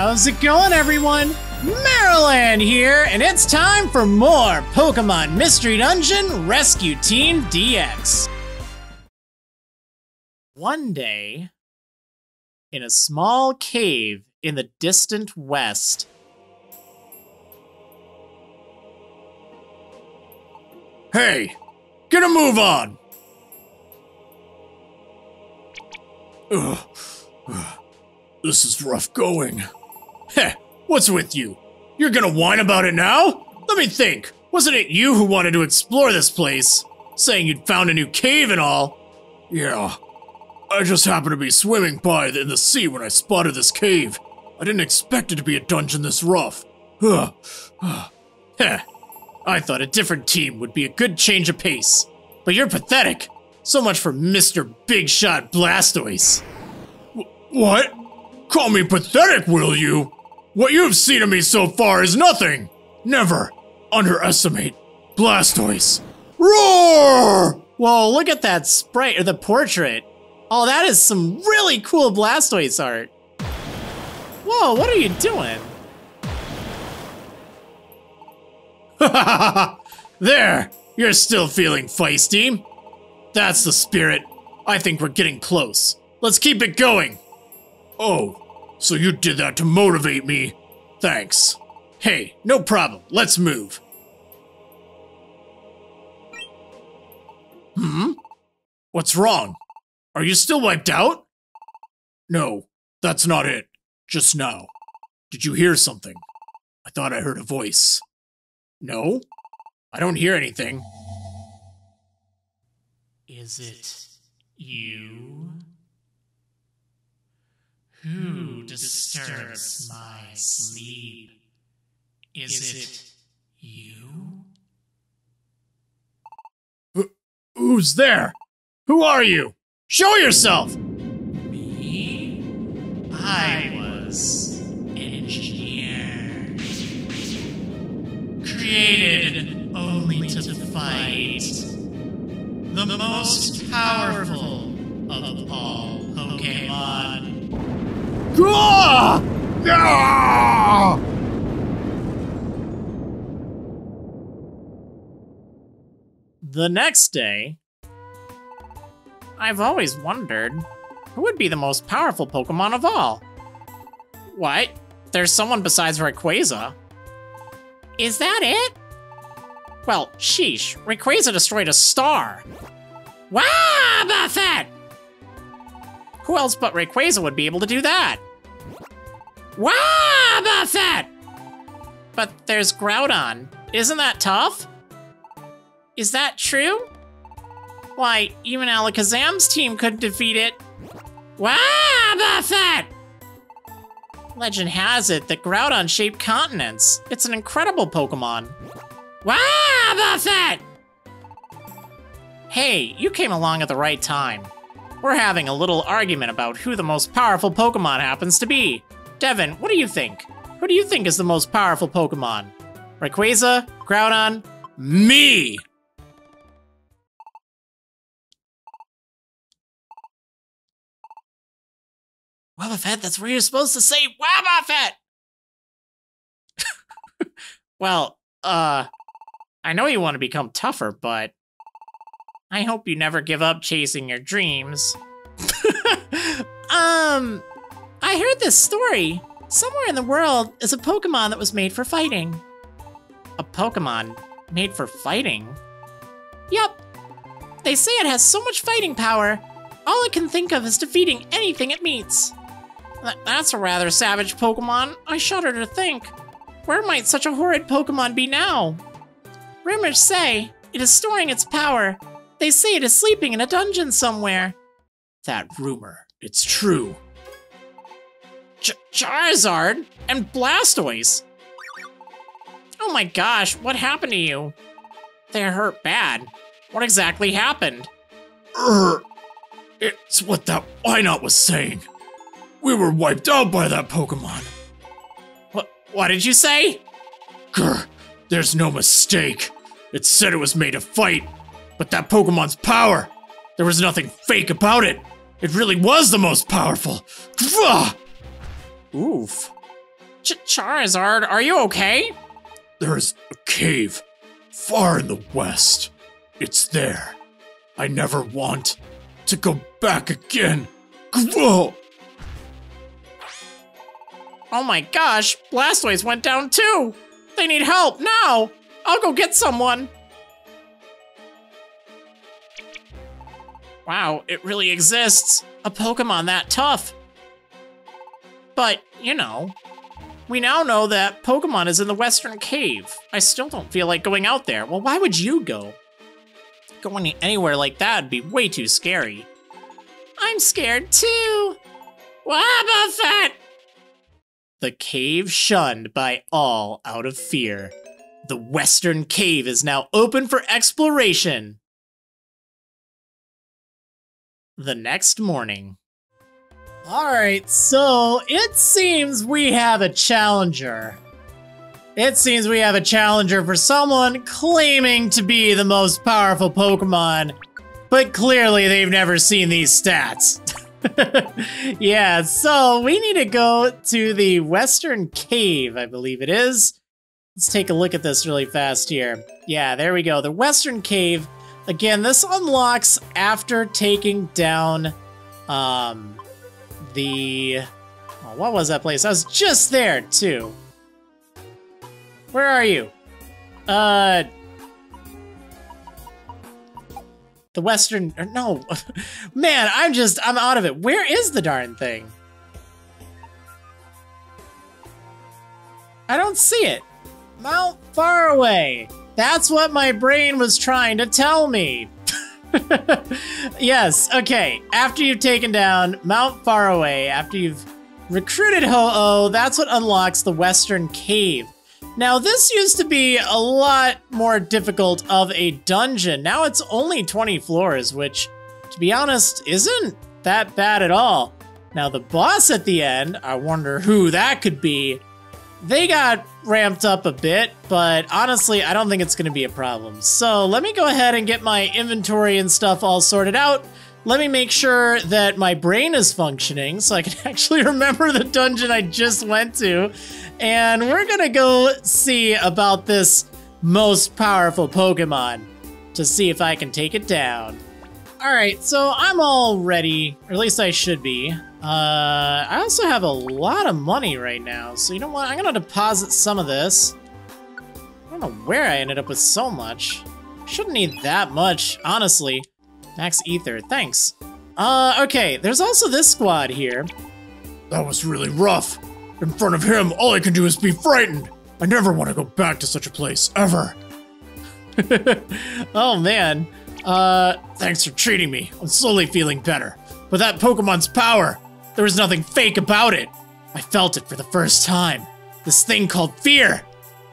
How's it going, everyone? Marriland here, and it's time for more Pokemon Mystery Dungeon Rescue Team DX. One day, in a small cave in the distant west, Hey, get a move on! Ugh. Ugh. This is rough going. Heh, what's with you? You're gonna whine about it now? Let me think. Wasn't it you who wanted to explore this place? Saying you'd found a new cave and all? Yeah. I just happened to be swimming by in the sea when I spotted this cave. I didn't expect it to be a dungeon this rough. Huh. Heh. I thought a different team would be a good change of pace. But you're pathetic. So much for Mr. Big Shot Blastoise. Wh- what? Call me pathetic, will you? What you've seen of me so far is nothing. Never underestimate Blastoise. Roar! whoa, look at that sprite or the portrait. Oh, that is some really cool Blastoise art. Whoa, what are you doing? there, you're still feeling feisty. That's the spirit. I think we're getting close. Let's keep it going. Oh, so you did that to motivate me. Thanks. Hey, no problem. Let's move. Hmm? What's wrong? Are you still wiped out? No, that's not it. Just now. Did you hear something? I thought I heard a voice. No? I don't hear anything. Is it you? Who disturbs my sleep? Is it you? Who's there? Who are you? Show yourself! Me? I was engineered. Created only to fight. The most powerful of all Pokemon. The next day, I've always wondered who would be the most powerful Pokemon of all. What? There's someone besides Rayquaza. Is that it? Well, sheesh, Rayquaza destroyed a star. Wow, Buffett! Who else but Rayquaza would be able to do that? Wobbuffet! Uh, but there's Groudon. Isn't that tough? Is that true? Why, even Alakazam's team couldn't defeat it. Wow, Buffett! Uh, Legend has it that Groudon shaped continents. It's an incredible Pokemon. Wow, Buffett! Uh, hey, you came along at the right time. We're having a little argument about who the most powerful Pokemon happens to be. Devin, what do you think? Who do you think is the most powerful Pokemon? Rayquaza? Groudon? Me! Wobbuffet, that's where you're supposed to say Wobbuffet! well, uh, I know you want to become tougher, but I hope you never give up chasing your dreams. um, I heard this story. Somewhere in the world is a Pokemon that was made for fighting. A Pokemon made for fighting? Yup. They say it has so much fighting power, all it can think of is defeating anything it meets. Th- that's a rather savage Pokemon. I shudder to think. Where might such a horrid Pokemon be now? Rumors say it is storing its power. They say it is sleeping in a dungeon somewhere. That rumor, it's true. Ch- Charizard and Blastoise. Oh my gosh, what happened to you? They hurt bad. What exactly happened? Urgh. It's what that Wynaut was saying. We were wiped out by that Pokemon. What what did you say? Grr, there's no mistake. It said it was made to fight, but that Pokemon's power, there was nothing fake about it. It really was the most powerful. Grr! Oof. Ch Charizard, are you okay? There is a cave far in the west. It's there. I never want to go back again. Whoa! Oh my gosh, Blastoise went down too! They need help now! I'll go get someone! Wow, it really exists! A Pokemon that tough! But, you know, we now know that Pokemon is in the Western Cave. I still don't feel like going out there. Well, why would you go? Going anywhere like that would be way too scary. I'm scared too! Wobbuffet! The cave shunned by all out of fear. The Western Cave is now open for exploration. The next morning. Alright, so it seems we have a challenger. It seems we have a challenger for someone claiming to be the most powerful Pokemon, but clearly they've never seen these stats. yeah, so we need to go to the Western Cave, I believe it is. Let's take a look at this really fast here. Yeah, there we go. The Western Cave. Again, this unlocks after taking down um, the... Oh, what was that place? I was just there, too. Where are you? Uh... The western... Or no. Man, I'm just... I'm out of it. Where is the darn thing? I don't see it. Mount Faraway. That's what my brain was trying to tell me. yes, okay. After you've taken down Mount Faraway, after you've recruited Ho-Oh, that's what unlocks the Western Cave. Now, this used to be a lot more difficult of a dungeon. Now it's only 20 floors, which, to be honest, isn't that bad at all. Now, the boss at the end, I wonder who that could be. They got ramped up a bit, but honestly, I don't think it's gonna be a problem. So let me go ahead and get my inventory and stuff all sorted out. Let me make sure that my brain is functioning so I can actually remember the dungeon I just went to. And we're gonna go see about this most powerful Pokemon to see if I can take it down. All right, so I'm all ready, or at least I should be. Uh, I also have a lot of money right now, so you know what? I'm gonna deposit some of this. I don't know where I ended up with so much. Shouldn't need that much, honestly. Max Ether, thanks. Uh, okay, there's also this squad here. That was really rough. In front of him, all I can do is be frightened. I never want to go back to such a place, ever. oh man. Uh, thanks for treating me. I'm slowly feeling better. But that Pokemon's power, there was nothing fake about it. I felt it for the first time. This thing called fear.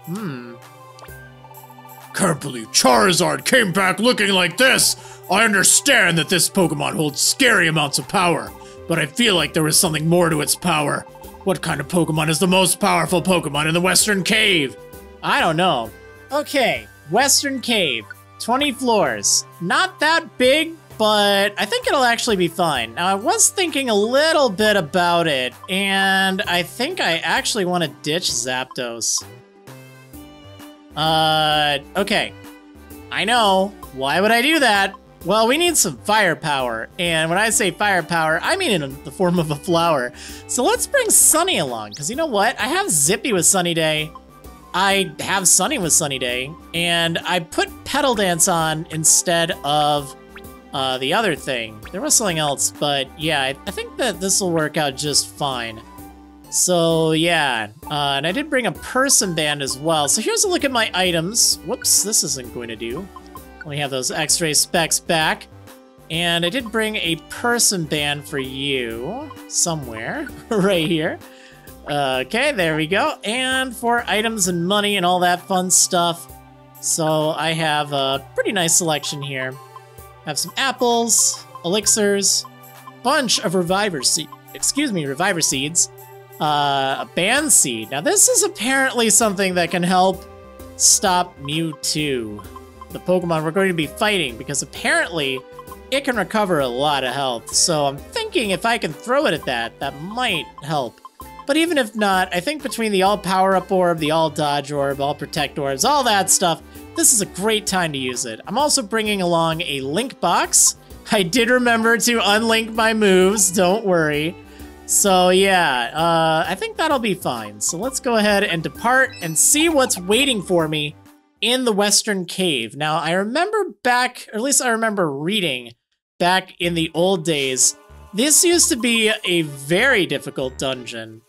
Hmm. Can't believe Charizard came back looking like this. I understand that this Pokemon holds scary amounts of power, but I feel like there was something more to its power. What kind of Pokemon is the most powerful Pokemon in the Western Cave? I don't know. Okay, Western Cave, 20 floors. Not that big, but I think it'll actually be fine. Now, I was thinking a little bit about it, and I think I actually want to ditch Zapdos. Uh, okay. I know. Why would I do that? Well, we need some firepower, and when I say firepower, I mean in the form of a flower. So let's bring Sunny along, because you know what? I have Zippy with Sunny Day, I have Sunny with Sunny Day, and I put Petal Dance on instead of uh, the other thing. There was something else, but yeah, I, I think that this will work out just fine. So yeah, uh, and I did bring a Persim band as well. So here's a look at my items. Whoops, this isn't going to do. We have those x-ray specs back. And I did bring a Persim band for you somewhere, right here. Okay, there we go. And for items and money and all that fun stuff. So I have a pretty nice selection here. Have some apples, elixirs, bunch of reviver seed, excuse me, reviver seeds, uh, a band seed. Now this is apparently something that can help stop Mewtwo, the Pokemon we're going to be fighting, because apparently it can recover a lot of health. So I'm thinking if I can throw it at that, that might help. But even if not, I think between the all power up orb, the all dodge orb, all protect orbs, all that stuff, this is a great time to use it. I'm also bringing along a link box. I did remember to unlink my moves, don't worry. So yeah, uh, I think that'll be fine. So let's go ahead and depart and see what's waiting for me in the Western Cave. Now, I remember back, or at least I remember reading back in the old days, this used to be a very difficult dungeon.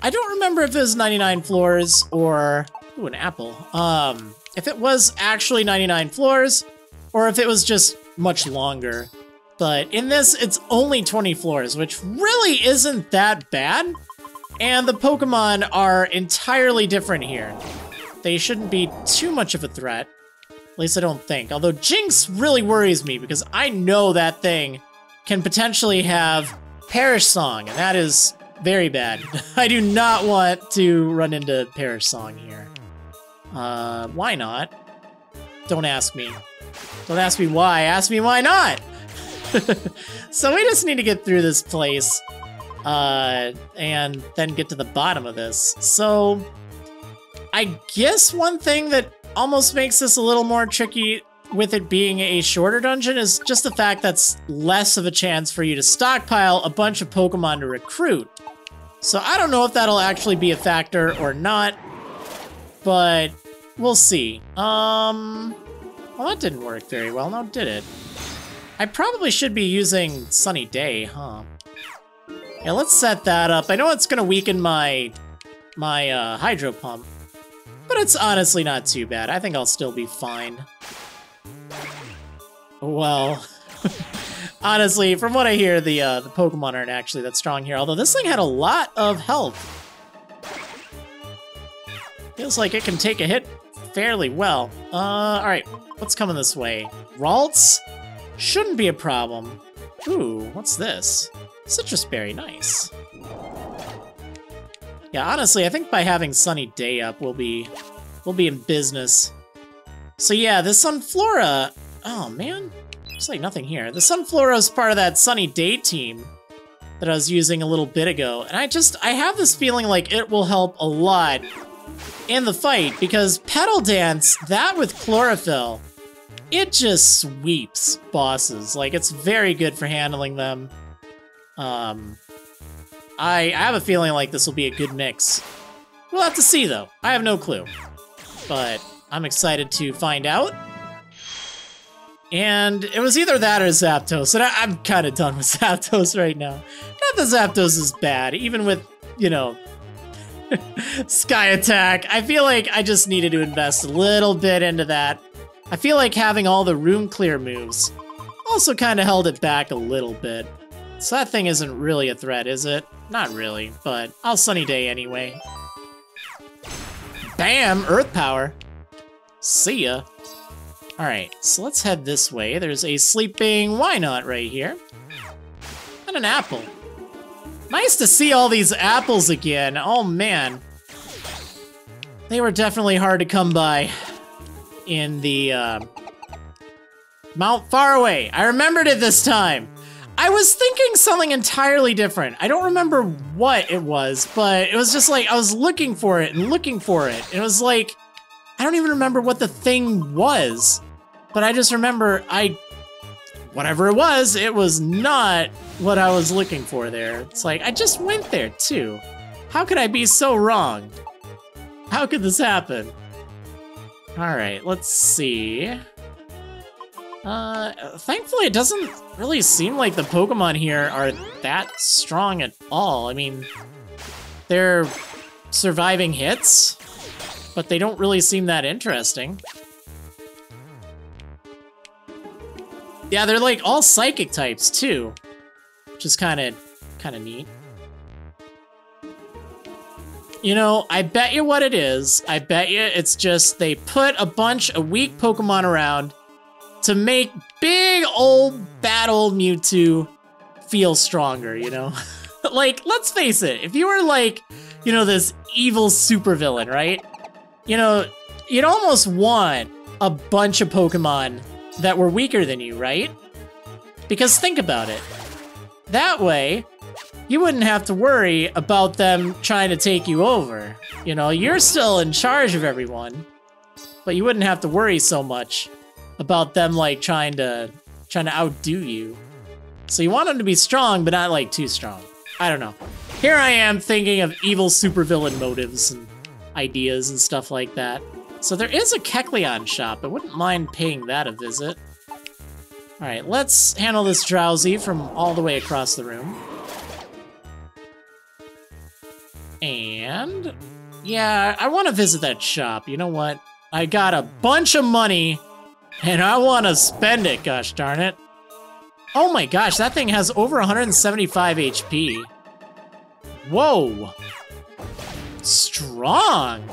I don't remember if it was 99 floors or, ooh, an apple. Um, if it was actually 99 floors or if it was just much longer. But in this, it's only 20 floors, which really isn't that bad. And the Pokemon are entirely different here. They shouldn't be too much of a threat. At least I don't think. Although Jynx really worries me because I know that thing can potentially have Perish Song, and that is very bad. I do not want to run into Perish Song here. Uh, why not? Don't ask me. Don't ask me why, ask me why not! so we just need to get through this place, uh, and then get to the bottom of this. So, I guess one thing that almost makes this a little more tricky with it being a shorter dungeon is just the fact that's less of a chance for you to stockpile a bunch of Pokemon to recruit. So I don't know if that'll actually be a factor or not, but we'll see. Um, well, that didn't work very well, now did it? I probably should be using Sunny Day, huh? Yeah, let's set that up. I know it's gonna weaken my, my uh, Hydro Pump, but it's honestly not too bad. I think I'll still be fine. Well, honestly, from what I hear, the uh, the Pokemon aren't actually that strong here. Although this thing had a lot of health. Feels like it can take a hit fairly well. Uh, alright, what's coming this way? Ralts? Shouldn't be a problem. Ooh, what's this? Sitrus berry, nice. Yeah, honestly, I think by having Sunny Day up, we'll be, we'll be in business. So yeah, this Sunflora, oh man, there's like nothing here. The Sunflora is part of that Sunny Day team that I was using a little bit ago, and I just, I have this feeling like it will help a lot in the fight, because Petal Dance, that with Chlorophyll, it just sweeps bosses. Like, it's very good for handling them. Um, I, I have a feeling like this will be a good mix. We'll have to see, though. I have no clue. But I'm excited to find out. And it was either that or Zapdos, and I, am kind of done with Zapdos right now. Not that Zapdos is bad, even with, you know, Sky Attack. I feel like I just needed to invest a little bit into that. I feel like having all the room clear moves also kind of held it back a little bit. So that thing isn't really a threat, is it? Not really, but I'll Sunny Day anyway. Bam! Earth Power! See ya! Alright, so let's head this way. There's a sleeping Wynaut right here. And an apple. Nice to see all these apples again. Oh man. They were definitely hard to come by in the uh, Mount Faraway. I remembered it this time. I was thinking something entirely different. I don't remember what it was, but it was just like I was looking for it and looking for it. It was like I don't even remember what the thing was, but I just remember I whatever it was, it was not what I was looking for there. It's like I just went there too. How could I be so wrong? How could this happen? All right, let's see. Uh, thankfully, it doesn't really seem like the Pokemon here are that strong at all. I mean, they're surviving hits, but they don't really seem that interesting. Yeah, they're like all psychic types too, which is kind of kind of neat. You know, I bet you what it is. I bet you it's just they put a bunch of weak Pokemon around to make big old bad old Mewtwo feel stronger, you know? like, let's face it, if you were like, you know, this evil supervillain, right? You know, you'd almost want a bunch of Pokemon that were weaker than you, right? Because think about it. That way, you wouldn't have to worry about them trying to take you over. You know, you're still in charge of everyone, but you wouldn't have to worry so much about them like trying to trying to outdo you. So you want them to be strong, but not like too strong. I don't know. Here I am thinking of evil supervillain motives and ideas and stuff like that. So there is a Kecleon shop. I wouldn't mind paying that a visit. All right, let's handle this Drowzee from all the way across the room. And yeah, I want to visit that shop. You know what? I got a bunch of money and I want to spend it, gosh darn it. Oh my gosh, that thing has over 175 HP. Whoa. Strong.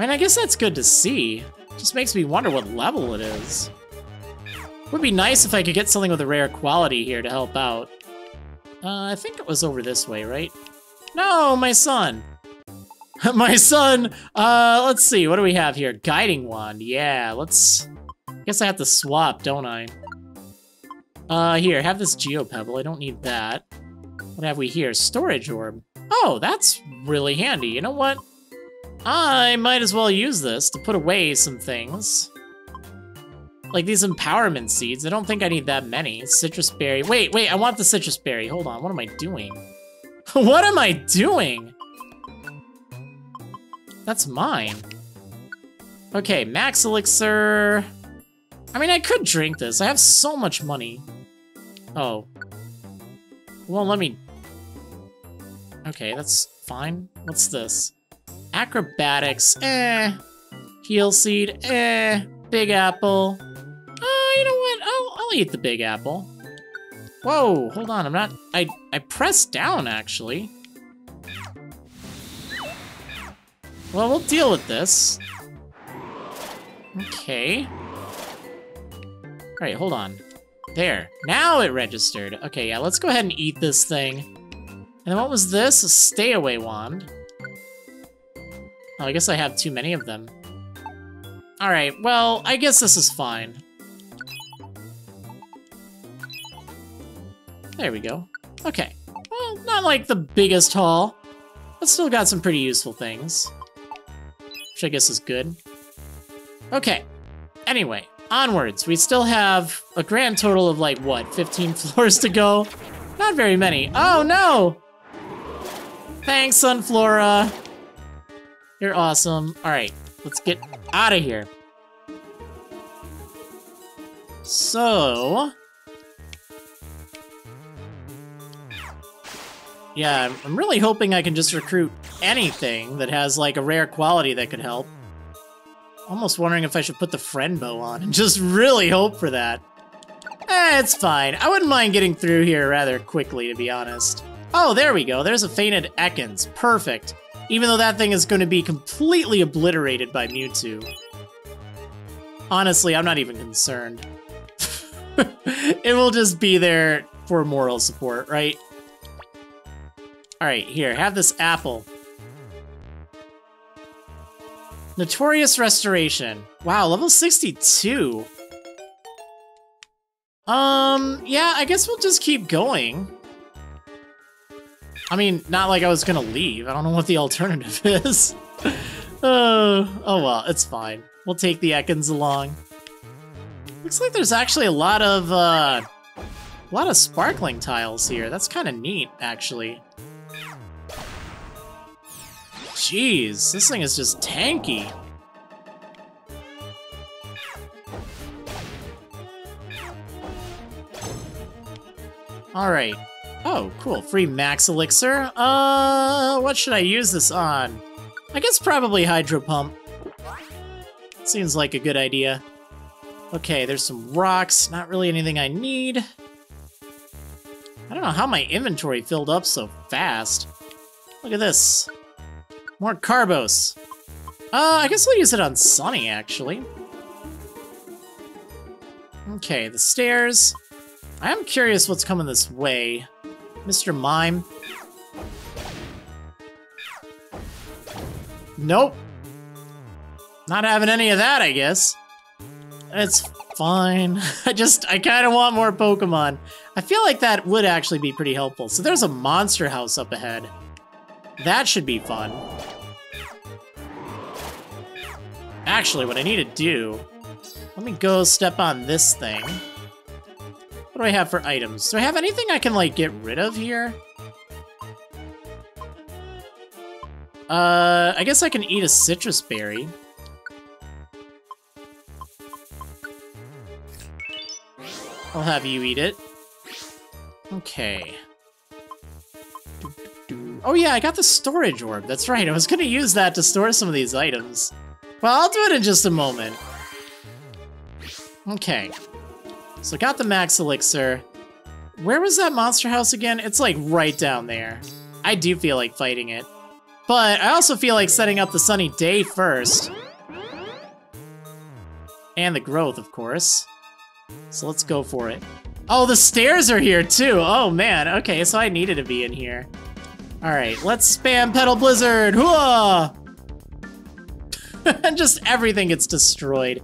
I mean, I guess that's good to see. Just makes me wonder what level it is. Would be nice if I could get something with a rare quality here to help out. Uh, I think it was over this way, right? No, my son. my son, uh, let's see, what do we have here? Guiding wand, yeah, let's, I guess I have to swap, don't I? Uh, here, have this Geopebble, I don't need that. What have we here? Storage orb. Oh, that's really handy, you know what? I might as well use this to put away some things. Like these empowerment seeds, I don't think I need that many. Sitrus berry, wait, wait, I want the Sitrus berry, hold on, what am I doing? what am I doing? That's mine. Okay, max elixir. I mean, I could drink this. I have so much money. Oh. Well, let me... Okay, that's fine. What's this? Acrobatics, eh. Heal seed, eh. Big apple. Oh, you know what? I'll, I'll eat the big apple. Whoa, hold on, I'm not... I, I pressed down, actually. Well, we'll deal with this. Okay. Alright, hold on. There. Now it registered. Okay, yeah, let's go ahead and eat this thing. And then what was this? A stay away wand. I guess I have too many of them. Alright, well, I guess this is fine. There we go. Okay. Well, not like the biggest haul, but still got some pretty useful things which I guess is good. Okay. Anyway, onwards. We still have a grand total of like, what, 15 floors to go? Not very many. Oh, no! Thanks, Sunflora. You're awesome. All right, let's get out of here. So... Yeah, I'm really hoping I can just recruit anything that has like a rare quality that could help. Almost wondering if I should put the friend bow on and just really hope for that. Eh, it's fine. I wouldn't mind getting through here rather quickly, to be honest. Oh, there we go. There's a fainted Ekans. Perfect. Even though that thing is going to be completely obliterated by Mewtwo. Honestly, I'm not even concerned. it will just be there for moral support, right? Alright, here, have this apple. Notorious Restoration. Wow, level 62. Um, yeah, I guess we'll just keep going. I mean, not like I was gonna leave. I don't know what the alternative is. uh, oh well, it's fine. We'll take the Ekans along. Looks like there's actually a lot of, uh, a lot of sparkling tiles here. That's kind of neat, actually. Jeez, this thing is just tanky. Alright. Oh, cool. Free max elixir. Uh, what should I use this on? I guess probably Hydro Pump. Seems like a good idea. Okay, there's some rocks. Not really anything I need. I don't know how my inventory filled up so fast. Look at this. More Carbos. Uh, I guess I'll use it on Sunny, actually. Okay, the stairs. I am curious what's coming this way. Mr. Mime. Nope. Not having any of that, I guess. It's fine. I just, I kind of want more Pokemon. I feel like that would actually be pretty helpful. So there's a monster house up ahead. That should be fun. Actually, what I need to do, let me go step on this thing. What do I have for items? Do I have anything I can, like, get rid of here? Uh, I guess I can eat a Sitrus berry. I'll have you eat it. Okay. Oh yeah, I got the storage orb. That's right, I was gonna use that to store some of these items. Well, I'll do it in just a moment. Okay. So got the max elixir. Where was that monster house again? It's like right down there. I do feel like fighting it. But I also feel like setting up the sunny day first. And the growth, of course. So let's go for it. Oh, the stairs are here too. Oh man, okay, so I needed to be in here. All right, let's spam Petal Blizzard. Hooah! and just everything gets destroyed.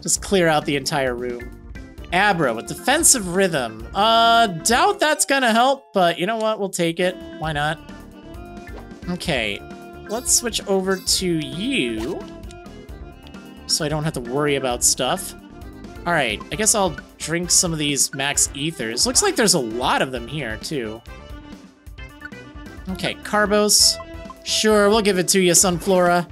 Just clear out the entire room. Abra with defensive rhythm. Uh, doubt that's gonna help, but you know what? We'll take it. Why not? Okay, let's switch over to you. So I don't have to worry about stuff. Alright, I guess I'll drink some of these max ethers. Looks like there's a lot of them here, too. Okay, Carbos. Sure, we'll give it to you, Sunflora.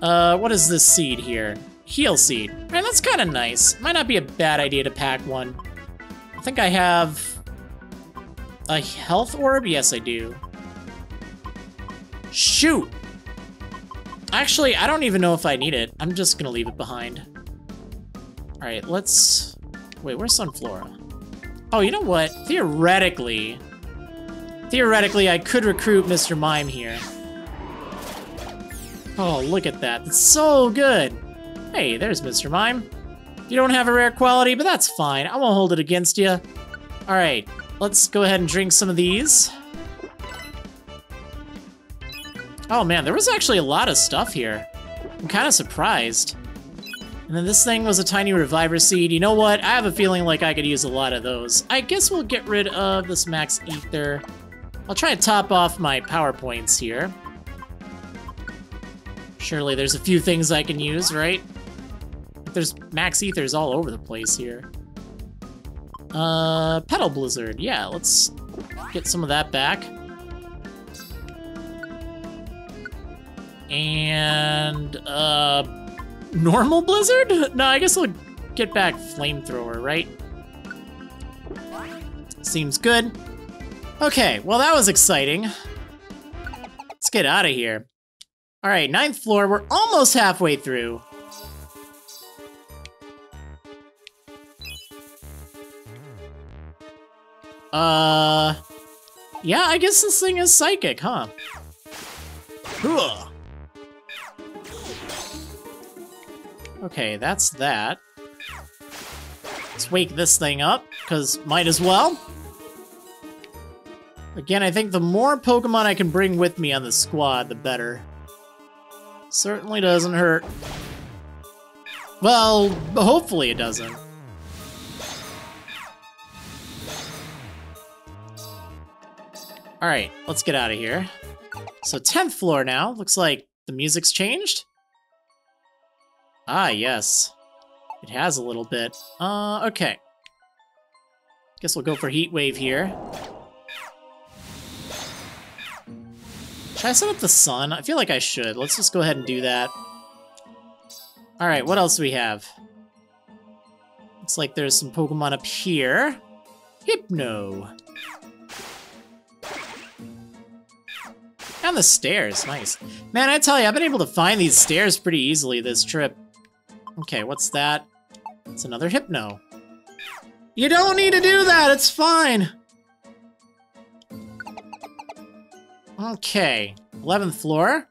Uh, what is this seed here? Heal seed. Man, that's kind of nice. Might not be a bad idea to pack one. I think I have... A health orb? Yes, I do. Shoot! Actually, I don't even know if I need it. I'm just gonna leave it behind. Alright, let's... Wait, where's Sunflora? Oh, you know what? Theoretically... Theoretically, I could recruit Mr. Mime here. Oh, look at that. That's so good! Hey, there's Mr. Mime. You don't have a rare quality, but that's fine. I won't hold it against you. Alright, let's go ahead and drink some of these. Oh man, there was actually a lot of stuff here. I'm kind of surprised. And then this thing was a tiny reviver seed. You know what? I have a feeling like I could use a lot of those. I guess we'll get rid of this max ether. I'll try to top off my power points here. Surely there's a few things I can use, right? There's max ethers all over the place here. Uh, Petal Blizzard. Yeah, let's get some of that back. And, uh, normal blizzard? No, I guess we'll get back flamethrower, right? Seems good. Okay, well that was exciting. Let's get out of here. All right, ninth floor, we're almost halfway through. Uh, yeah, I guess this thing is psychic, huh? Huh. Okay, that's that. Let's wake this thing up, because might as well. Again, I think the more Pokemon I can bring with me on the squad, the better. Certainly doesn't hurt. Well, hopefully it doesn't. Alright, let's get out of here. So 10th floor now. Looks like the music's changed. Ah, yes. It has a little bit. Uh, okay. Guess we'll go for Heat Wave here. Should I set up the sun? I feel like I should. Let's just go ahead and do that. Alright, what else do we have? Looks like there's some Pokemon up here. Hypno. The stairs, nice. Man, I tell you, I've been able to find these stairs pretty easily this trip. Okay, what's that? It's another Hypno. You don't need to do that, it's fine! Okay, 11th floor.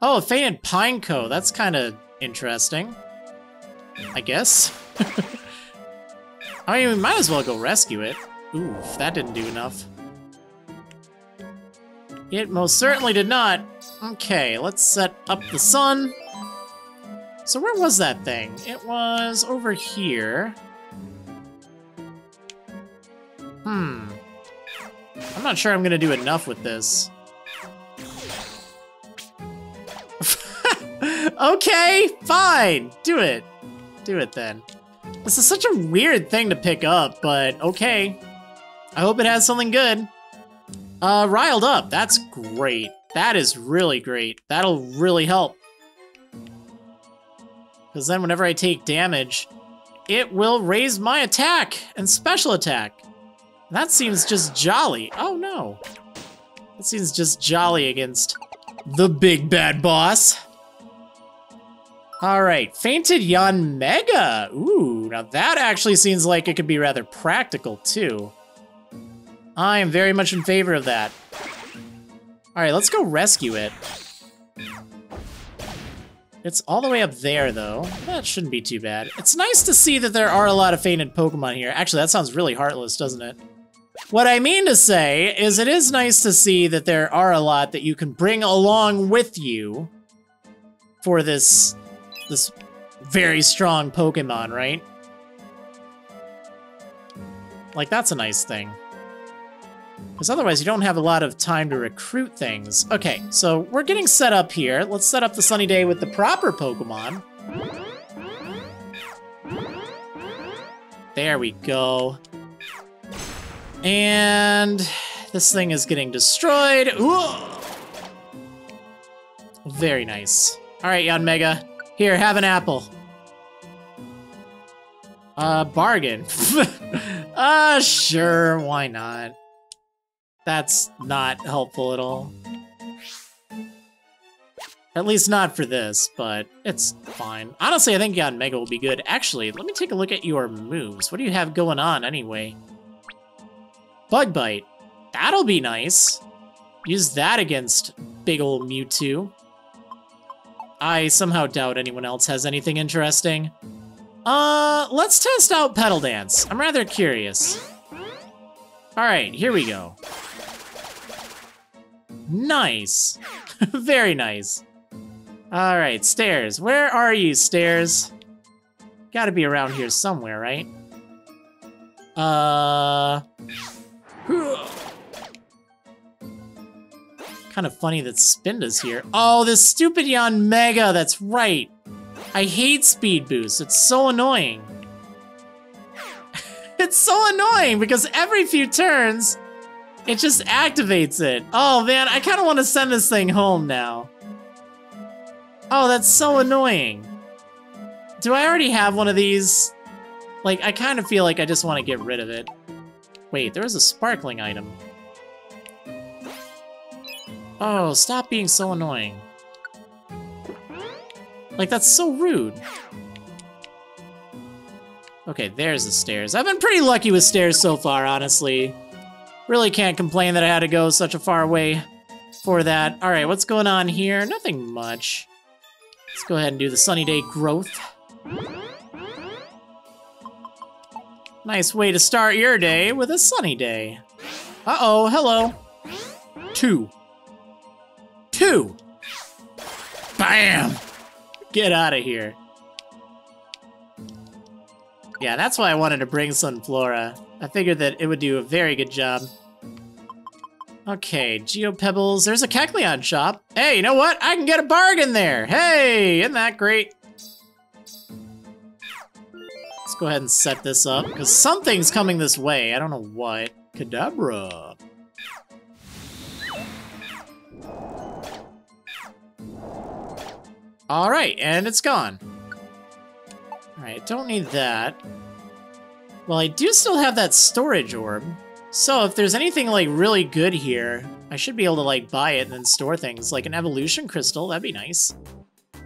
Oh, a fainted Pineco, that's kind of interesting. I guess. I mean, we might as well go rescue it. Oof, that didn't do enough. It most certainly did not. Okay, let's set up the sun. So where was that thing? It was over here. Hmm. I'm not sure I'm gonna do enough with this. okay, fine. Do it. Do it then. This is such a weird thing to pick up, but okay. I hope it has something good. Uh, riled up. That's great. That is really great. That'll really help. Because then whenever I take damage, it will raise my attack and special attack. That seems just jolly. Oh no. That seems just jolly against the big bad boss. All right, Fainted Yanmega. Ooh, now that actually seems like it could be rather practical too. I am very much in favor of that. All right, let's go rescue it. It's all the way up there, though. That shouldn't be too bad. It's nice to see that there are a lot of fainted Pokemon here. Actually, that sounds really heartless, doesn't it? What I mean to say is it is nice to see that there are a lot that you can bring along with you for this, this very strong Pokemon, right? Like, that's a nice thing. Because otherwise you don't have a lot of time to recruit things. Okay, so we're getting set up here. Let's set up the sunny day with the proper Pokemon. There we go. And this thing is getting destroyed. Ooh. Very nice. All right, Yanmega. Here, have an apple. Uh, bargain. uh, sure, why not? That's not helpful at all. At least not for this, but it's fine. Honestly, I think Yanmega will be good. Actually, let me take a look at your moves. What do you have going on anyway? Bug Bite. That'll be nice. Use that against big ol' Mewtwo. I somehow doubt anyone else has anything interesting. Uh, let's test out Petal Dance. I'm rather curious. All right, here we go. Nice. Very nice. All right, Stairs. Where are you, Stairs? Gotta be around here somewhere, right? Uh... Kind of funny that Spinda's here. Oh, this stupid Yanmega, that's right. I hate speed boosts, it's so annoying. it's so annoying because every few turns, it just activates it. Oh man, I kind of want to send this thing home now. Oh, that's so annoying. Do I already have one of these? Like, I kind of feel like I just want to get rid of it. Wait, there was a sparkling item. Oh, stop being so annoying. Like, that's so rude. Okay, there's the stairs. I've been pretty lucky with stairs so far, honestly. Really can't complain that I had to go such a far way for that. All right, what's going on here? Nothing much. Let's go ahead and do the sunny day growth. Nice way to start your day with a sunny day. Uh-oh, hello. Two. Two. Bam! Get out of here. Yeah, that's why I wanted to bring Sunflora. I figured that it would do a very good job. Okay, Geopebbles. There's a Kecleon shop. Hey, you know what? I can get a bargain there. Hey, isn't that great? Let's go ahead and set this up, because something's coming this way. I don't know what. Kadabra. Alright, and it's gone. Alright, don't need that. Well, I do still have that storage orb. So if there's anything like really good here, I should be able to like buy it and then store things. Like an evolution crystal, that'd be nice.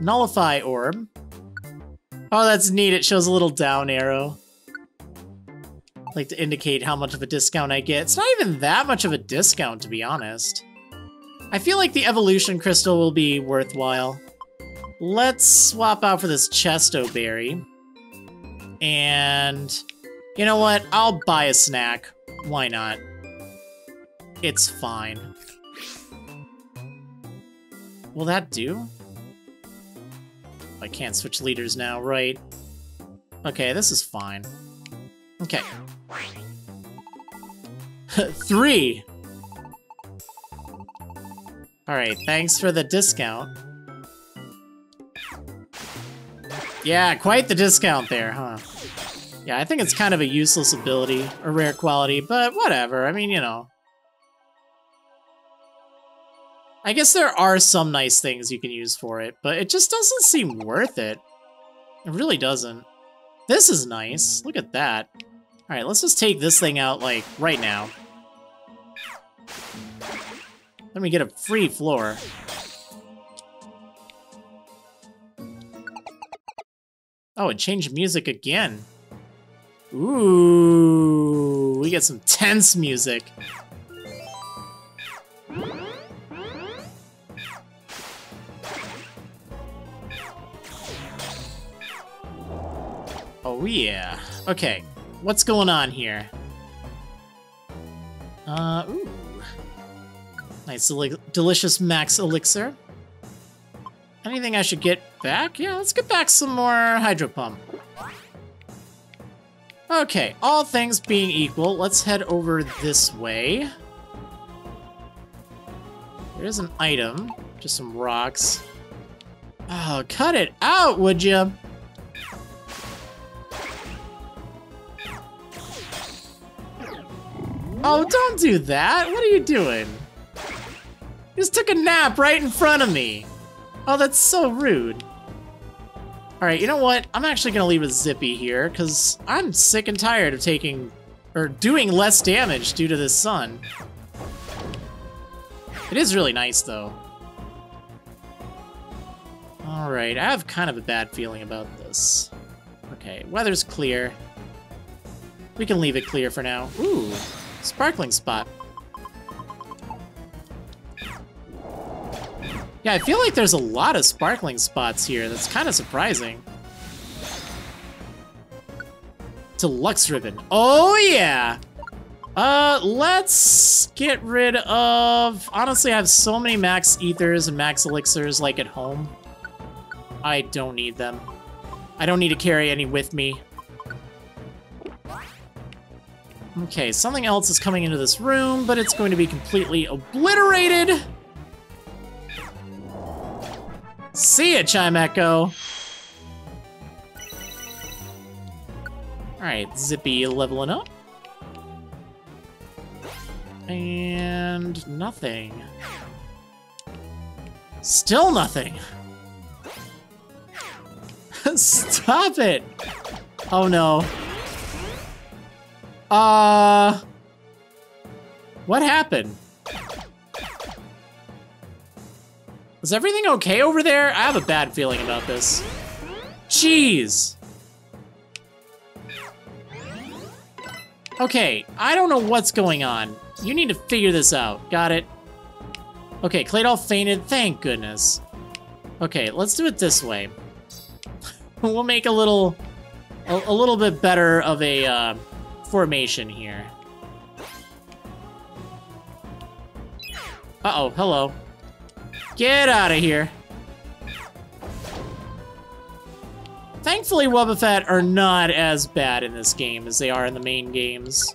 Nullify orb. Oh, that's neat. It shows a little down arrow. Like to indicate how much of a discount I get. It's not even that much of a discount, to be honest. I feel like the evolution crystal will be worthwhile. Let's swap out for this Chesto berry. And you know what? I'll buy a snack. Why not? It's fine. Will that do? I can't switch leaders now, right? Okay, this is fine. Okay. Three! Alright, thanks for the discount. Yeah, quite the discount there, huh? Yeah, I think it's kind of a useless ability, a rare quality, but whatever. I mean, you know. I guess there are some nice things you can use for it, but it just doesn't seem worth it. It really doesn't. This is nice. Look at that. Alright, let's just take this thing out, like, right now. Let me get a free floor. Oh, it changed music again. Ooh, we get some tense music. Oh yeah. Okay, what's going on here? Uh, ooh. Nice delicious max elixir. Anything I should get back? Yeah, let's get back some more hydro pump. Okay, all things being equal, let's head over this way. There's an item, just some rocks. Oh, cut it out, would you? Oh, don't do that. What are you doing? Just took a nap right in front of me. Oh, that's so rude. Alright, you know what? I'm actually gonna leave a Zippy here, because I'm sick and tired of taking, or doing less damage due to this sun. It is really nice, though. Alright, I have kind of a bad feeling about this. Okay, weather's clear. We can leave it clear for now. Ooh, sparkling spot. Yeah, I feel like there's a lot of sparkling spots here. That's kind of surprising. Deluxe ribbon. Oh, yeah! Uh, let's get rid of... Honestly, I have so many max ethers and max elixirs, like, at home. I don't need them. I don't need to carry any with me. Okay, something else is coming into this room, but it's going to be completely obliterated. See ya, Chimecho! Alright, Zippy leveling up. And nothing. Still nothing. Stop it! Oh no. Uh... What happened? Is everything okay over there? I have a bad feeling about this. Jeez. Okay, I don't know what's going on. You need to figure this out. Got it? Okay, Claydol fainted. Thank goodness. Okay, let's do it this way. we'll make a little, a, a, little bit better of a uh, formation here. Uh-oh, hello. Get out of here. Thankfully, Wobbuffet are not as bad in this game as they are in the main games.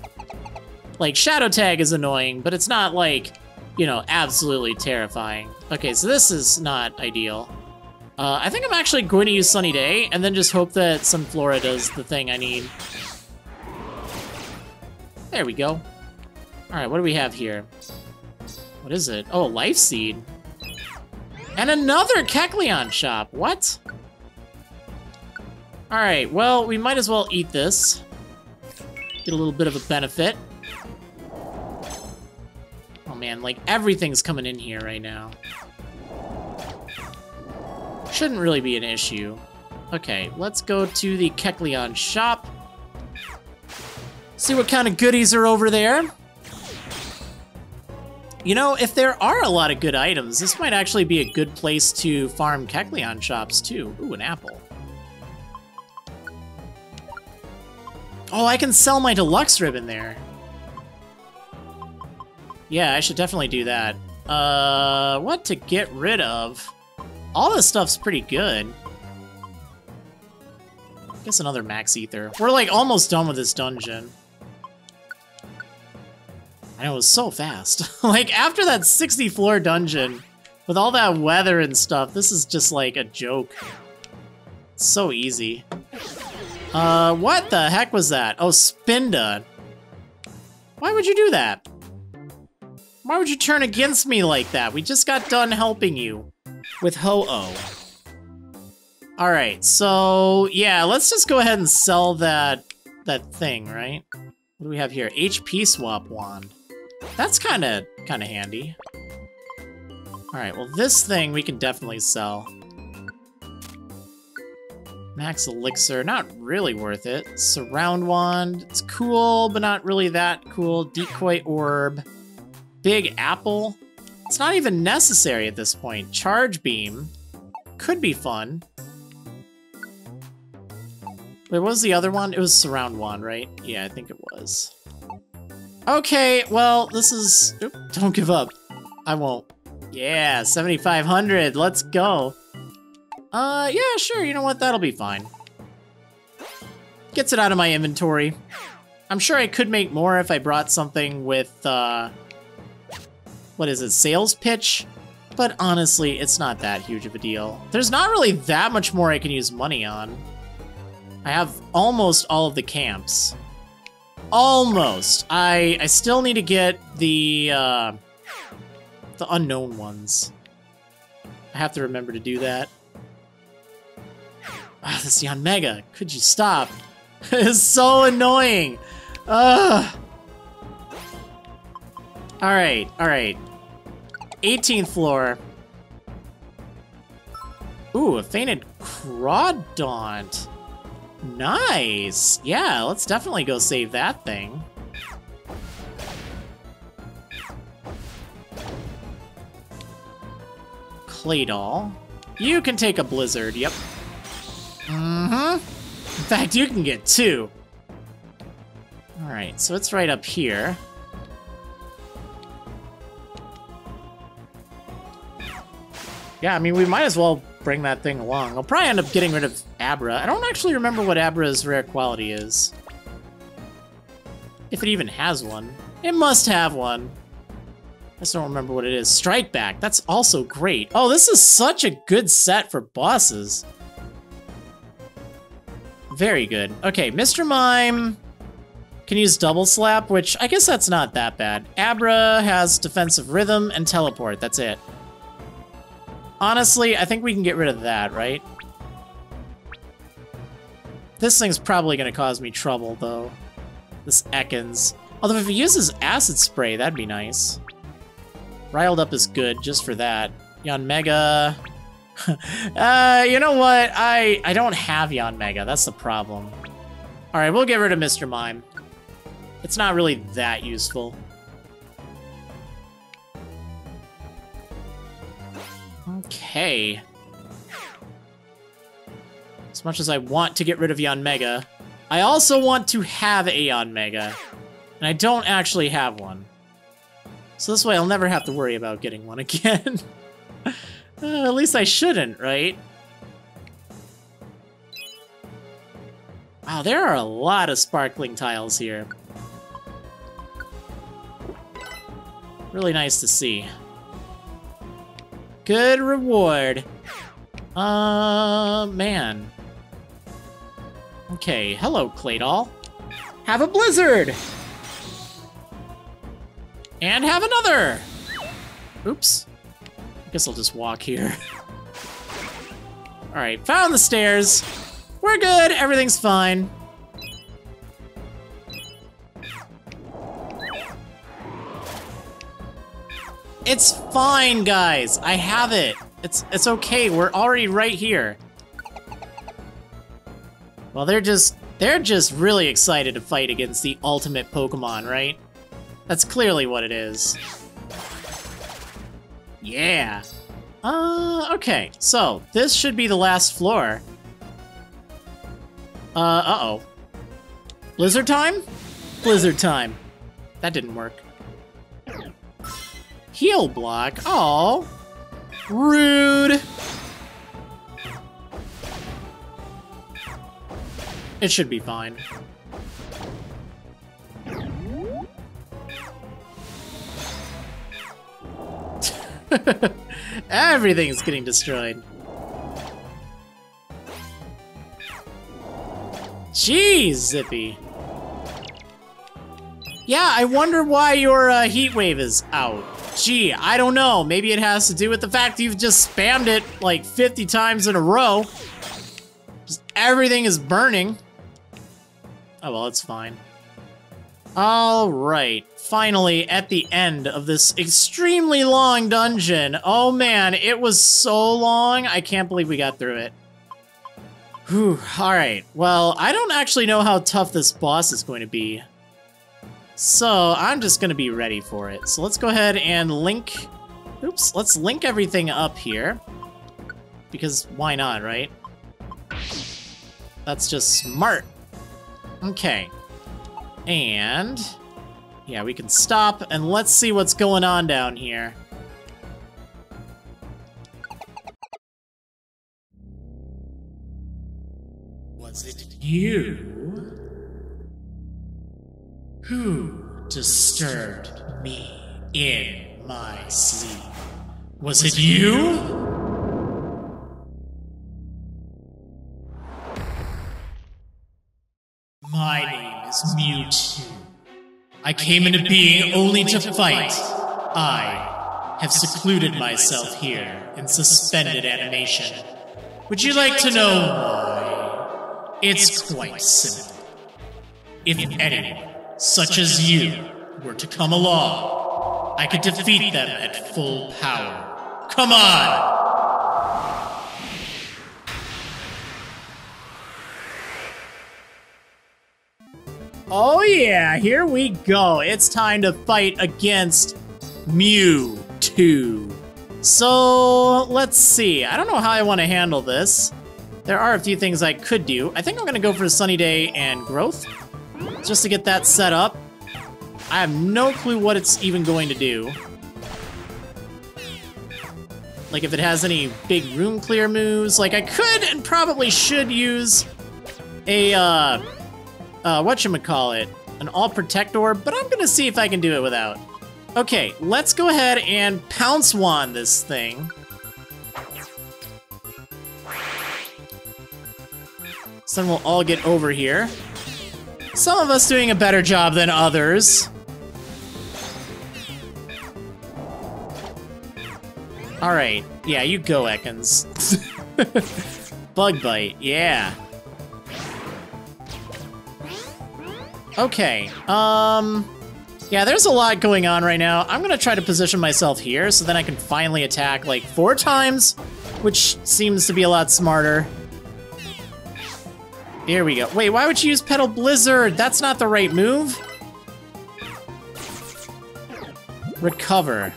Like, Shadow Tag is annoying, but it's not like, you know, absolutely terrifying. Okay, so this is not ideal. Uh, I think I'm actually going to use Sunny Day, and then just hope that Sunflora does the thing I need. There we go. Alright, what do we have here? What is it? Oh, Life Seed. And another Kecleon shop. What? Alright, well, we might as well eat this. Get a little bit of a benefit. Oh man, like everything's coming in here right now. Shouldn't really be an issue. Okay, let's go to the Kecleon shop. See what kind of goodies are over there. You know, if there are a lot of good items, this might actually be a good place to farm Kecleon shops too. Ooh, an apple. Oh, I can sell my deluxe ribbon there. Yeah, I should definitely do that. Uh, what to get rid of? All this stuff's pretty good. guess another max ether. We're like almost done with this dungeon. Know, it was so fast. like after that 60 floor dungeon, with all that weather and stuff, this is just like a joke. So easy. Uh, what the heck was that? Oh, Spinda. Why would you do that? Why would you turn against me like that? We just got done helping you with Ho-Oh. All right, so yeah, let's just go ahead and sell that that thing, right? What do we have here? HP swap wand. That's kind of kind of handy. All right, well this thing we can definitely sell. Max Elixir, not really worth it. Surround Wand, it's cool, but not really that cool. Decoy Orb. Big Apple. It's not even necessary at this point. Charge Beam. Could be fun. Wait, what was the other one? It was Surround Wand, right? Yeah, I think it was. Okay, well, this is... Don't give up. I won't. Yeah, 7,500. Let's go. Uh, yeah, sure, you know what, that'll be fine. Gets it out of my inventory. I'm sure I could make more if I brought something with, uh... What is it, sales pitch? But honestly, it's not that huge of a deal. There's not really that much more I can use money on. I have almost all of the camps. Almost. I I still need to get the, uh... The unknown ones. I have to remember to do that. Ah, this Yanmega. Could you stop? it's so annoying. Ugh. Alright, alright. 18th floor. Ooh, a fainted Crawdaunt. Nice. Yeah, let's definitely go save that thing. Claydol. You can take a blizzard, yep. Mm-hmm. In fact, you can get two. Alright, so it's right up here. Yeah, I mean, we might as well bring that thing along. I'll probably end up getting rid of Abra. I don't actually remember what Abra's rare quality is. If it even has one. It must have one. I just don't remember what it is. Strike Back, that's also great. Oh, this is such a good set for bosses. Very good. Okay, Mr. Mime can use Double Slap, which I guess that's not that bad. Abra has Defensive Rhythm and Teleport, that's it. Honestly, I think we can get rid of that, right? This thing's probably gonna cause me trouble, though. This Ekans. Although if he uses Acid Spray, that'd be nice. Riled Up is good, just for that. Yanmega... uh, you know what? I, I don't have Yanmega. That's the problem. Alright, we'll get rid of Mr. Mime. It's not really that useful. Okay. As much as I want to get rid of Yanmega, I also want to have a Yanmega. And I don't actually have one. So this way I'll never have to worry about getting one again. Uh, at least I shouldn't, right? Wow, there are a lot of sparkling tiles here. Really nice to see. Good reward. Uh, man. Okay, hello, Claydol. Have a blizzard! And have another! Oops. I guess I'll just walk here. Alright, found the stairs. We're good, everything's fine. It's fine, guys. I have it. It's it's okay. We're already right here. Well, they're just they're just really excited to fight against the ultimate Pokemon, right? That's clearly what it is. Yeah. Uh, okay. So, this should be the last floor. Uh, uh-oh. Blizzard time? Blizzard time. That didn't work. Heal block? Oh, Rude. It should be fine. Everything's getting destroyed. Jeez, Zippy. Yeah, I wonder why your uh, heat wave is out. Gee, I don't know. Maybe it has to do with the fact you've just spammed it like 50 times in a row. Just everything is burning. Oh, well, it's fine. All right, finally at the end of this extremely long dungeon. Oh man, it was so long. I can't believe we got through it. Whew, all right. Well, I don't actually know how tough this boss is going to be. So I'm just going to be ready for it. So let's go ahead and link... Oops, let's link everything up here. Because why not, right? That's just smart. Okay. And... Yeah, we can stop, and let's see what's going on down here. Was it you? Who disturbed me in my sleep? Was it you? My name is Mewtwo. I came into being only to fight. I have secluded myself here in suspended animation. Would you like to know why? It's quite simple. If anyone, such as you, were to come along, I could defeat them at full power. Come on! Oh yeah, here we go. It's time to fight against Mewtwo. So, let's see. I don't know how I want to handle this. There are a few things I could do. I think I'm going to go for Sunny Day and Growth, just to get that set up. I have no clue what it's even going to do. Like if it has any big room clear moves. Like I could and probably should use a, uh, uh, whatchamacallit, an all protector, but I'm gonna see if I can do it without. Okay, let's go ahead and pounce wand this thing. So then we'll all get over here. Some of us doing a better job than others. Alright, yeah, you go, Ekans. Bug bite, yeah. Okay, um... Yeah, there's a lot going on right now. I'm gonna try to position myself here so then I can finally attack like four times, which seems to be a lot smarter. Here we go. Wait, why would you use Petal Blizzard? That's not the right move. Recover.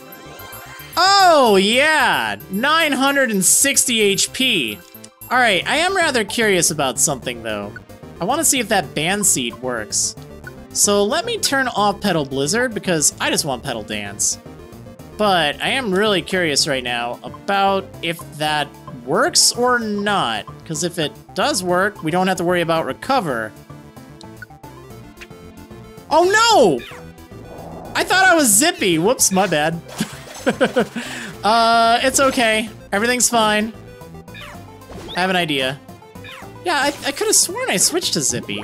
Oh, yeah! 960 HP. Alright, I am rather curious about something, though. I want to see if that Band Seed works. So let me turn off Petal Blizzard, because I just want Petal Dance. But I am really curious right now about if that works or not. Because if it does work, we don't have to worry about Recover. Oh no! I thought I was Zippy. Whoops, my bad. uh, it's okay. Everything's fine. I have an idea. Yeah, I, I could have sworn I switched to Zippy.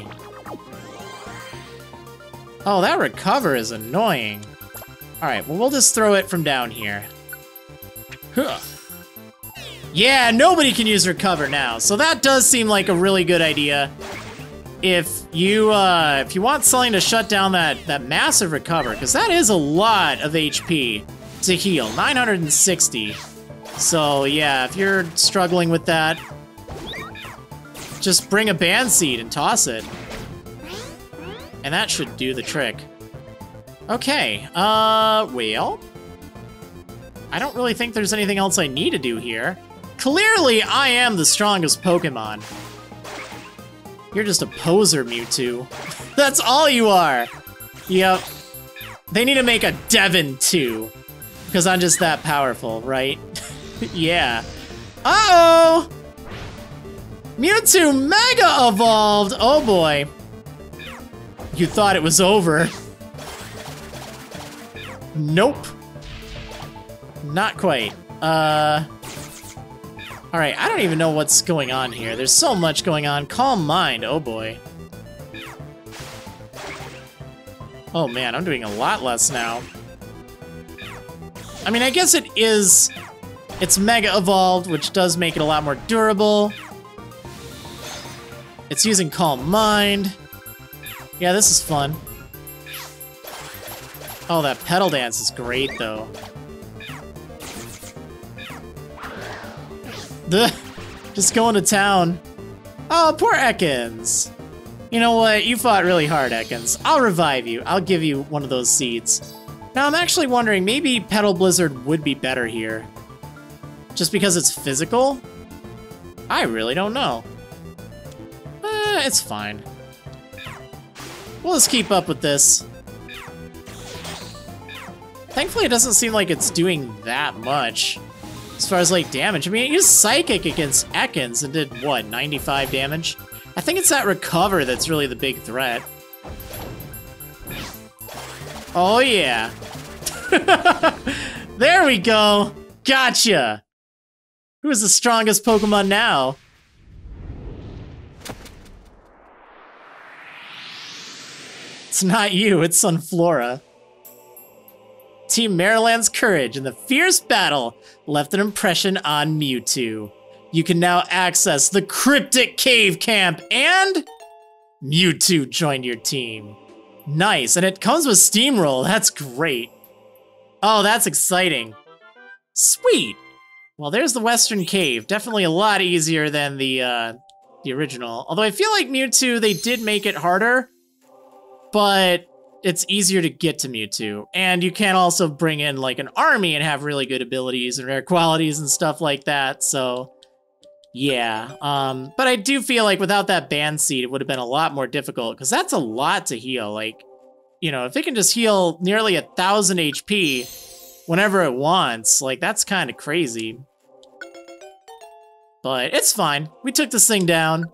Oh, that recover is annoying. Alright, well, we'll just throw it from down here. Huh. Yeah, nobody can use recover now, so that does seem like a really good idea. If you, uh, if you want something to shut down that, that massive recover, because that is a lot of HP to heal, 960. So yeah, if you're struggling with that, just bring a band seed and toss it. And that should do the trick. Okay, uh, well... I don't really think there's anything else I need to do here. Clearly, I am the strongest Pokemon. You're just a poser, Mewtwo. That's all you are! Yep. They need to make a Devin, too. Because I'm just that powerful, right? yeah. Uh-oh! Mewtwo Mega Evolved! Oh boy. You thought it was over. Nope. Not quite. Uh... Alright, I don't even know what's going on here. There's so much going on. Calm mind, oh boy. Oh man, I'm doing a lot less now. I mean, I guess it is... It's Mega Evolved, which does make it a lot more durable. It's using Calm Mind. Yeah, this is fun. Oh, that Petal Dance is great, though. Just going to town. Oh, poor Ekans. You know what? You fought really hard, Ekans. I'll revive you. I'll give you one of those seeds. Now, I'm actually wondering, maybe Petal Blizzard would be better here. Just because it's physical? I really don't know. Eh, it's fine. We'll just keep up with this. Thankfully, it doesn't seem like it's doing that much. As far as, like, damage. I mean, it used Psychic against Ekans and did, what, 95 damage? I think it's that Recover that's really the big threat. Oh, yeah. there we go. Gotcha. Who is the strongest Pokemon now? It's not you, it's Sunflora. Team Marriland's courage in the fierce battle left an impression on Mewtwo. You can now access the Cryptic Cave Camp and Mewtwo joined your team. Nice, and it comes with Steamroll, that's great. Oh, that's exciting. Sweet. Well, there's the Western Cave. Definitely a lot easier than the, uh, the original. Although I feel like Mewtwo, they did make it harder, but it's easier to get to Mewtwo. And you can also bring in like an army and have really good abilities and rare qualities and stuff like that. So yeah, um, but I do feel like without that band seed, it would have been a lot more difficult because that's a lot to heal. Like, you know, if it can just heal nearly a thousand HP whenever it wants, like that's kind of crazy. But it's fine. We took this thing down.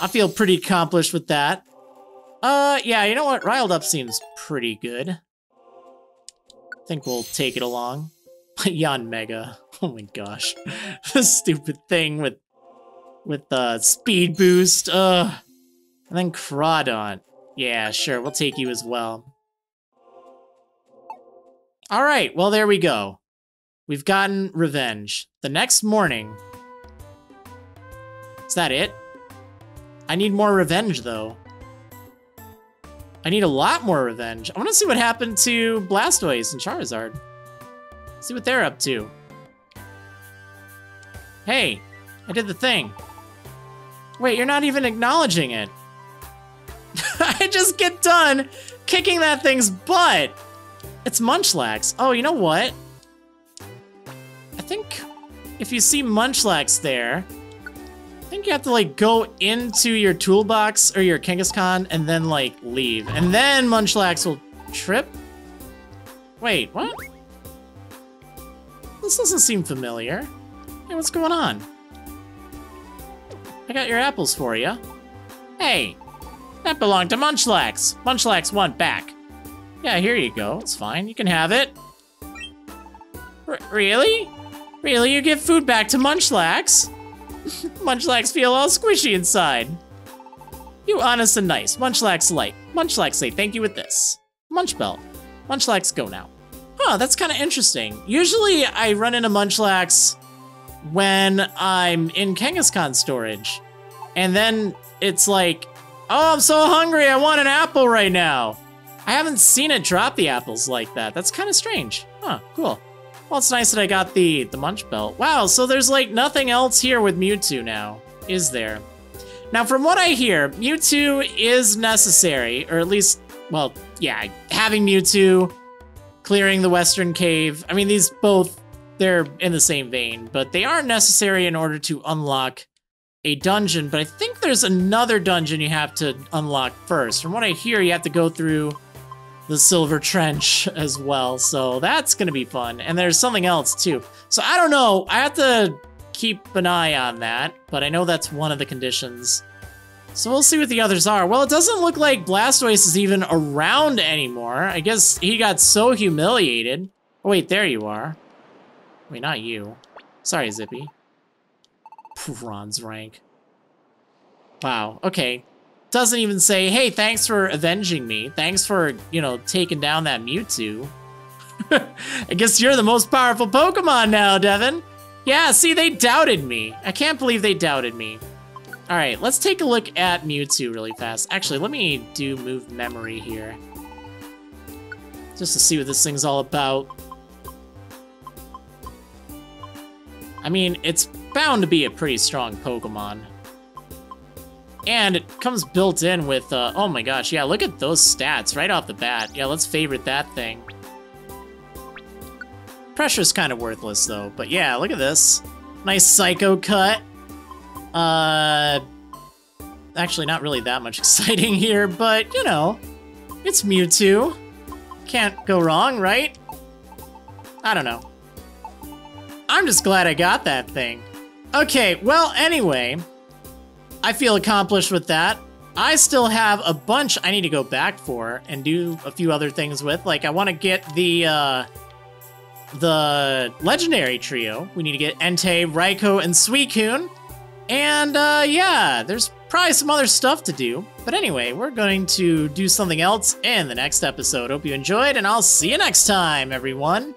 I feel pretty accomplished with that. Uh, yeah, you know what? Riled Up seems pretty good. I think we'll take it along. Yanmega. Oh my gosh. this stupid thing with with the speed boost. Uh, and then Crawdaunt. Yeah, sure, we'll take you as well. All right, well, there we go. We've gotten revenge. The next morning. Is that it? I need more revenge, though. I need a lot more revenge. I want to see what happened to Blastoise and Charizard. See what they're up to. Hey, I did the thing. Wait, you're not even acknowledging it. I just get done kicking that thing's butt. It's Munchlax. Oh, you know what? I think if you see Munchlax there, think you have to like go into your toolbox or your Kangaskhan and then like leave. And then Munchlax will trip? Wait, what? This doesn't seem familiar. Hey, what's going on? I got your apples for you. Hey, that belonged to Munchlax. Munchlax want back. Yeah, here you go. It's fine. You can have it. R really? Really? You give food back to Munchlax? Munchlax feel all squishy inside. You honest and nice. Munchlax light. Munchlax say thank you with this. Munch belt. Munchlax go now. Huh, that's kind of interesting. Usually I run into Munchlax when I'm in Kangaskhan storage. And then it's like, oh, I'm so hungry, I want an apple right now. I haven't seen it drop the apples like that. That's kind of strange. Huh, cool. Well, it's nice that I got the, the Munch Belt. Wow, so there's like nothing else here with Mewtwo now, is there? Now, from what I hear, Mewtwo is necessary, or at least, well, yeah, having Mewtwo, clearing the Western Cave. I mean, these both they're in the same vein, but they are necessary in order to unlock a dungeon. But I think there's another dungeon you have to unlock first. From what I hear, you have to go through the Silver Trench as well. So that's going to be fun. And there's something else too. So I don't know. I have to keep an eye on that, but I know that's one of the conditions. So we'll see what the others are. Well, it doesn't look like Blastoise is even around anymore. I guess he got so humiliated. Oh, wait, there you are. Wait, not you. Sorry, Zippy. Bronze rank. Wow, okay. Doesn't even say, hey, thanks for avenging me. Thanks for, you know, taking down that Mewtwo. I guess you're the most powerful Pokemon now, Devin. Yeah, see, they doubted me. I can't believe they doubted me. All right, let's take a look at Mewtwo really fast. Actually, let me do move memory here. Just to see what this thing's all about. I mean, it's bound to be a pretty strong Pokemon. And it comes built in with, uh, oh my gosh, yeah, look at those stats right off the bat. Yeah, let's favorite that thing. Pressure's kind of worthless though, but yeah, look at this. Nice Psycho Cut. Uh, actually not really that much exciting here, but you know, it's Mewtwo. Can't go wrong, right? I don't know. I'm just glad I got that thing. Okay, well, anyway, I feel accomplished with that. I still have a bunch I need to go back for and do a few other things with. Like, I want to get the, uh, the legendary trio. We need to get Entei, Raikou, and Suicune. And, uh, yeah, there's probably some other stuff to do. But anyway, we're going to do something else in the next episode. Hope you enjoyed, and I'll see you next time, everyone.